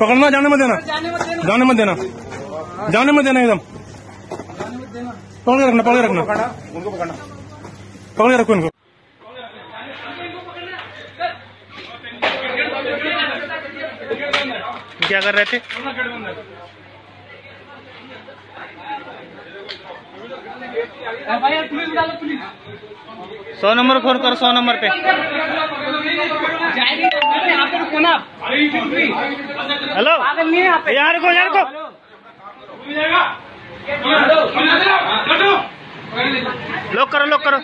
पकड़ना, जाने मत देना। जाने मत देना। जाने मत देना एकदम। पकड़ के रखना, पकड़ के रखना। पकड़ना पकड़ के रखो इनको। क्या कर रहे थे? सौ नंबर फ़ोन करो सौ नंबर पे। जाएगी यहाँ पे रुको ना हेलो? यार को यार को लोक यहाँ रुको लॉक करो लॉक करो।